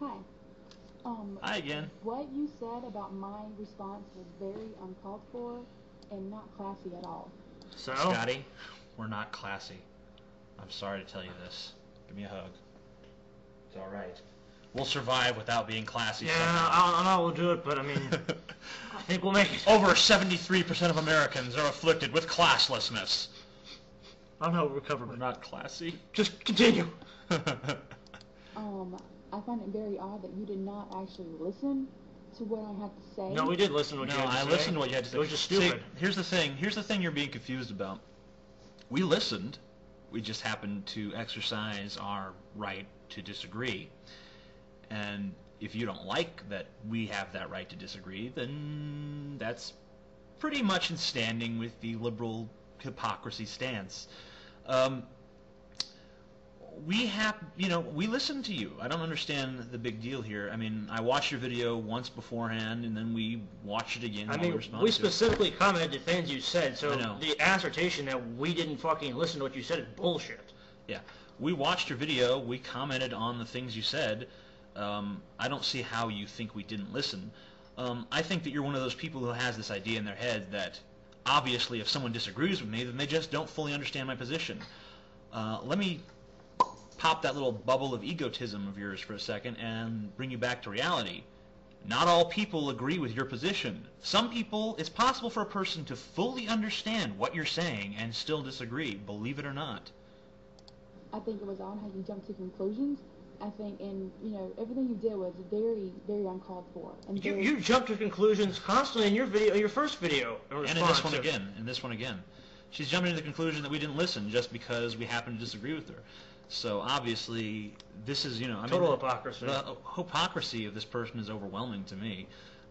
Hi. Um, Hi again. what you said about my response was very uncalled for and not classy at all. So, Scotty, we're not classy. I'm sorry to tell you this. Give me a hug. It's all right. We'll survive without being classy. yeah, somehow. I don't know we'll do it, but I mean, I think we'll make it. Over 73% of Americans are afflicted with classlessness. I don't know, we'll recover We're not classy. Just continue. Um, I find it very odd that you did not actually listen to what I had to say. No, we did listen to what no, you had to I say. listened to what you had to say. It was just See, stupid. here's the thing. Here's the thing you're being confused about. We listened. We just happened to exercise our right to disagree. And if you don't like that we have that right to disagree, then that's pretty much in standing with the liberal hypocrisy stance. Um, we have, you know, we listen to you. I don't understand the big deal here. I mean, I watched your video once beforehand, and then we watched it again. I mean, we, we specifically commented the things you said, so know. the assertion that we didn't fucking listen to what you said is bullshit. Yeah, we watched your video. We commented on the things you said. Um, I don't see how you think we didn't listen. Um, I think that you're one of those people who has this idea in their head that obviously if someone disagrees with me, then they just don't fully understand my position. Uh, let me pop that little bubble of egotism of yours for a second and bring you back to reality. Not all people agree with your position. Some people, it's possible for a person to fully understand what you're saying and still disagree, believe it or not. I think it was odd how you jumped to conclusions. I think, and you know, everything you did was very, very uncalled for. And You, very, you jump to conclusions constantly in your video, your first video. in And in this one to- again, and this one again. She's jumping to the conclusion that we didn't listen just because we happen to disagree with her. So obviously, this is, you know, I mean, Total the- hypocrisy. The hypocrisy of this person is overwhelming to me.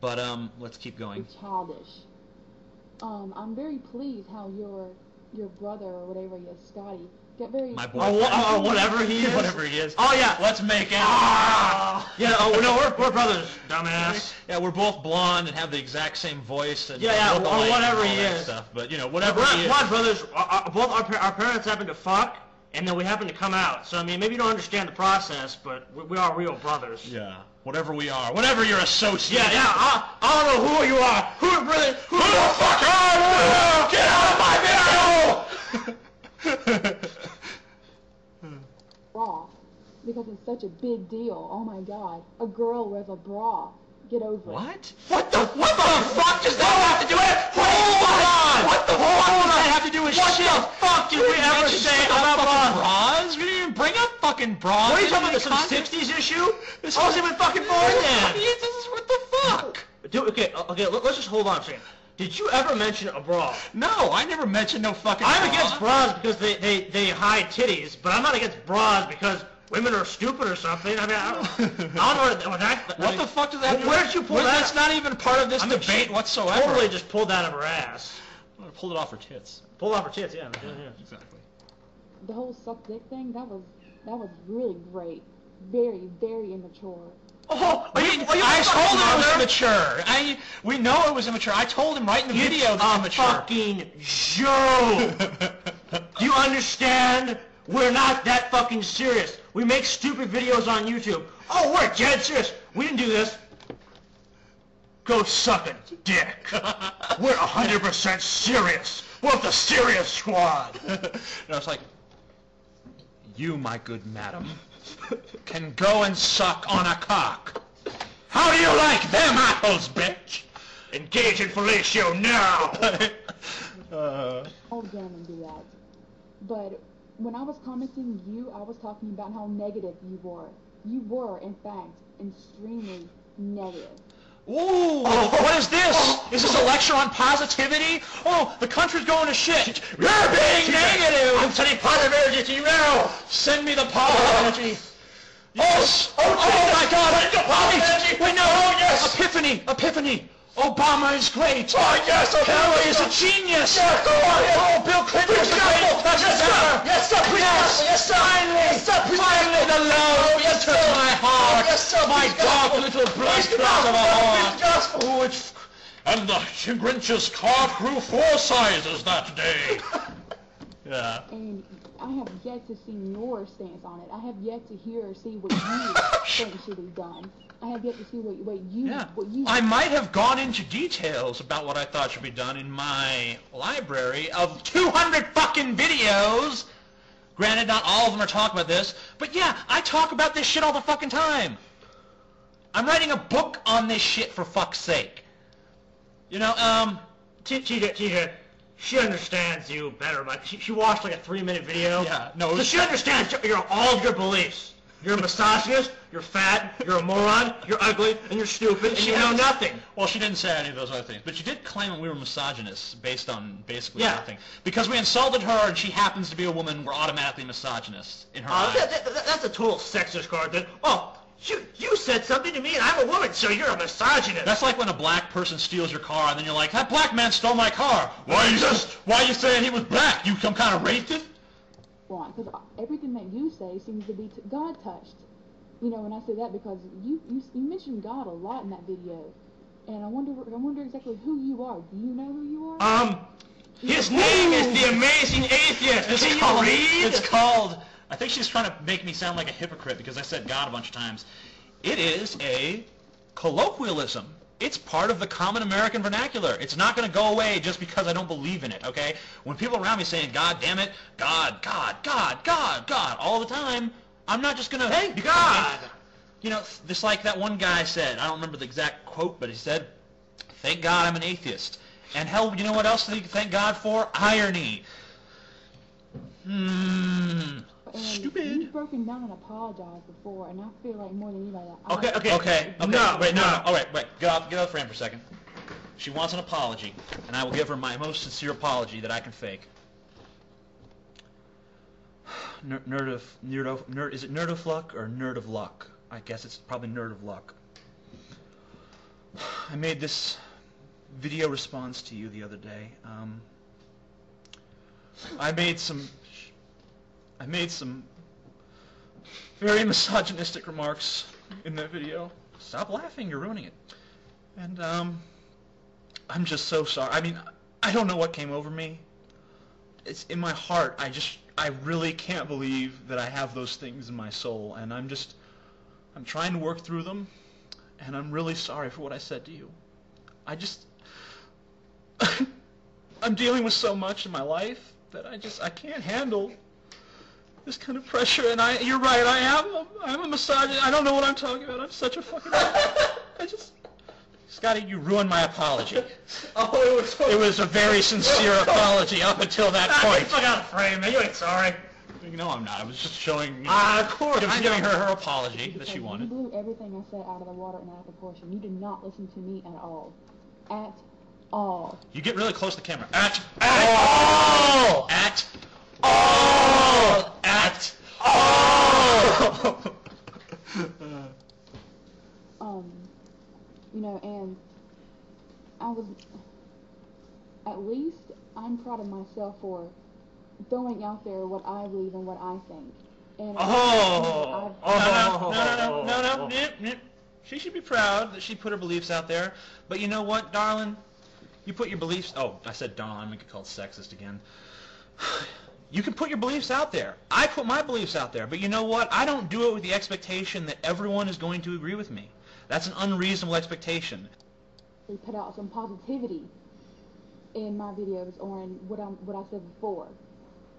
But um, let's keep going. You're childish. Um, I'm very pleased how your your brother or whatever he is, Scotty, got very. My Oh, boyfriend. oh, whatever he is. Whatever he is. Oh yeah. Let's make it. Ah! Yeah. Oh no, we're, we're brothers, dumbass. Yeah, we're both blonde and have the exact same voice and Yeah, yeah, or whatever he is. Stuff. But you know, We're whatever he is. blood brothers. Uh, both our, par- our parents happen to fuck, and then we happen to come out. So I mean, maybe you don't understand the process, but we, we are real brothers. Yeah, whatever we are, whatever your associate. Yeah, yeah. I, I don't know who you are. Who really? Who the fuck are you? Get out of my video! bra because it's such a big deal. Oh my god, a girl with a bra. Get over it. What? What the what the fuck does that have to do with? Hold on! What the fuck does that have to do with What shit? the fuck did we ever say about fucking bras? bras? We didn't even bring up fucking bras. What are you talking about? Some context. '60s issue? This I wasn't even fucking born then. This is what the fuck? Dude, okay, uh, okay. Let, us just hold on a second. Did you ever mention a bra? No, I never mentioned no fucking. I'm bra. against bras because they, they, they hide titties, but I'm not against bras because women are stupid or something. I mean, I don't, I don't know what that. I mean, the fuck does that? wh- Where did you pull Well, that? That's not even part of this I mean, debate she whatsoever. Totally just pulled that out of her ass. I pulled it off her tits. Pulled off her tits, yeah. yeah, yeah. Exactly. The whole suck dick thing that was that was really great. Very, very immature. Oh, are you, are you I a told fucking him it was mother? immature. I we know it was immature. I told him right in the It's video that a it's immature. fucking joke. Do you understand? We're not that fucking serious. We make stupid videos on YouTube. Oh, we're dead serious. We didn't do this. Go suck a dick. We're 100% serious. We're the serious squad. and I was like, you, my good madam, can go and suck on a cock. How do you like them apples, bitch? Engage in fellatio now. uh, I'll again and do that. But when I was commenting you, I was talking about how negative you were. You were, in fact, extremely negative. Ooh, what is this? Is this a lecture on positivity? Oh, the country's going to shit. You're being negative. I'm sending positive energy to you now. Send me the positive energy. Yes. Oh, oh, Oh, my God. Send the positive energy. Wait, no. Oh, yes. Epiphany. Epiphany. Obama is great. Oh, yes. Hillary is a genius. Yes, go on, yes. Oh, Bill Clinton is the greatest president Yes, sir. ever. Yes, sir. Please, Yes. sir. Yes, sir. Finally. Yes, sir. Please, Finally, the love Oh, yes, sir. my heart. Oh, yes, sir. My Please, dark gospel. little blood clot of a heart. gospel. Oh, it's... And the Grinch's cart grew four sizes that day. yeah. And I have yet to see your stance on it. I have yet to hear or see what you think should be done. I have yet to see what, what you Yeah. what you I might have gone into details about what I thought should be done in my library of 200 fucking videos. Granted, not all of them are talking about this, but yeah, I talk about this shit all the fucking time. I'm writing a book on this shit for fuck's sake. You know, um, TJ, TJ, she understands you better, but she, she watched like a three-minute video. Yeah, no, So she understands your, your, all of your beliefs. You're a misogynist, you're fat, you're a moron, you're ugly, and you're stupid, and She you know nothing. Well, she didn't say any of those other things, but she did claim that we were misogynists based on basically Yeah. nothing. Because we insulted her and she happens to be a woman, we're automatically misogynists in her Uh, eyes. that, that, that- that's a total sexist card. Then, oh, you, you said something to me, and I'm a woman, so you're a misogynist. That's like when a black person steals your car and then you're like, that black man stole my car. Why are you just, why are you saying he was black? You some kind of racist? want because everything that you say seems to be t- God touched. You know, and I say that because you, you you mentioned God a lot in that video, and I wonder I wonder exactly who you are. Do you know who you are? Um, his name is the Amazing Atheist. It's Can called, you read? it's called, I think she's trying to make me sound like a hypocrite because I said God a bunch of times. It is a colloquialism. It's part of the common American vernacular. It's not going to go away just because I don't believe in it, okay? When people around me saying, God damn it, God, God, God, God, God, all the time, I'm not just going to, Thank God. You know, just like that one guy said, I don't remember the exact quote, but he said, thank God I'm an atheist. And hell, you know what else to thank God for? Irony. Hmm. And Stupid. You've broken down and apologized before, and I feel like more than anybody. I, Okay, okay. Okay, okay. No, wait, no, no. no. All right, wait. Get off, get off the frame for a second. She wants an apology, and I will give her my most sincere apology that I can fake. Ner- Nerd of, nerd of, nerd, is it nerd of luck or nerd of luck? I guess it's probably nerd of luck. I made this video response to you the other day. Um, I made some, I made some very misogynistic remarks in that video. Stop laughing, you're ruining it. And um, I'm just so sorry. I mean, I don't know what came over me. It's in my heart. I just, I really can't believe that I have those things in my soul, and I'm just, I'm trying to work through them, and I'm really sorry for what I said to you. I just, I'm dealing with so much in my life that I just, I can't handle this kind of pressure, and I, you're right, I am, a, I'm a misogynist. I don't know what I'm talking about. I'm such a fucking, I just, Scotty, you ruined my apology. Oh, it was so... It was a very sincere apology up until that point. get the fuck out of frame, man. You ain't sorry. No, I'm not. I was just showing, you know, Ah, of course. I was giving her her apology that because she You blew everything I said out of the water and out of proportion. You did not listen to me at all, at all. You get really close to the camera. At, at all! At all! At all! Um, you know, and I was, at least I'm proud of myself for throwing out there what I believe and what I think. And Oh. I've, No, no, no, no, no, no, no, nip, nip. She should be proud that she put her beliefs out there. But you know what, darling? You put your beliefs... Oh, I said darling. I'm going to get called sexist again. You can put your beliefs out there. I put my beliefs out there. But you know what? I don't do it with the expectation that everyone is going to agree with me. That's an unreasonable expectation. We put out some positivity in my videos or in what I'm what I said before.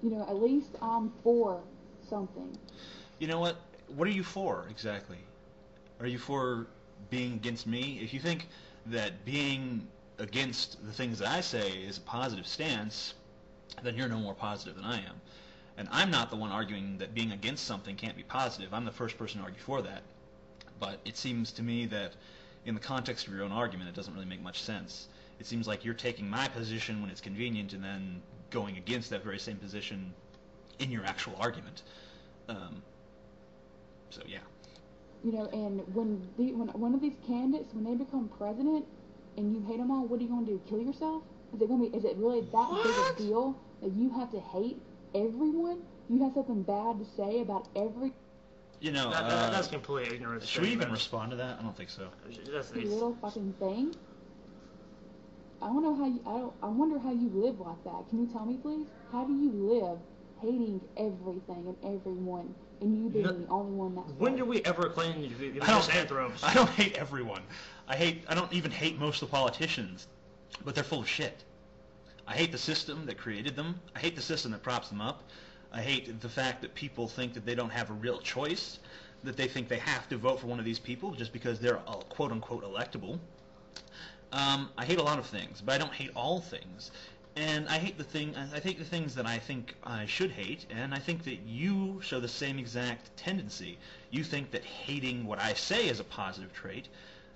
You know, at least I'm for something. You know what? What are you for exactly? Are you for being against me? If you think that being against the things that I say is a positive stance, then you're no more positive than I am. And I'm not the one arguing that being against something can't be positive. I'm the first person to argue for that. But it seems to me that in the context of your own argument, it doesn't really make much sense. It seems like you're taking my position when it's convenient and then going against that very same position in your actual argument. Um, so yeah. You know, and when the when one of these candidates when they become president and you hate them all, what are you going to do? Kill yourself? Is it going to be? Is it really that big a deal that you have to hate everyone? You have something bad to say about every You know, That, uh, that's complete ignorance. should we even statement. respond to that? I don't think so. That's, it's, little fucking thing? I don't know how you. I don't. I wonder how you live like that. Can you tell me, please? How do you live hating everything and everyone, and you being No- the only one that's When right. did we ever claim to be I don't, misanthropes? I don't hate everyone. I hate. I don't even hate most of the politicians, but they're full of shit. I hate the system that created them. I hate the system that props them up. I hate the fact that people think that they don't have a real choice, that they think they have to vote for one of these people just because they're uh, quote unquote electable. Um, I hate a lot of things, but I don't hate all things. And I hate the thing. I I hate the things that I think I should hate, and I think that you show the same exact tendency. You think that hating what I say is a positive trait,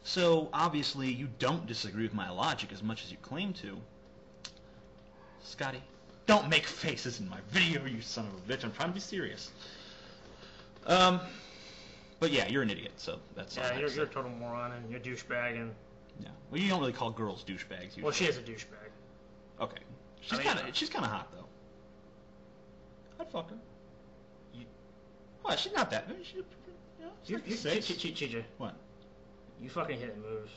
so obviously you don't disagree with my logic as much as you claim to. Scotty, don't make faces in my video, you son of a bitch. I'm trying to be serious. Um, but yeah, you're an idiot, so that's all I Yeah, have you're, to you're a say. total moron and you're a douchebag and Yeah. Well, you don't really call girls douchebags. Usually. well, she is a douchebag. Okay. She's I mean- kind of she's kind of hot though. I'd fuck her. You, what? She's not that. She, you know, she's You, like you, six. Ch- Ch- Ch- CJ, What? You fucking hit moves.